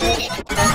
Música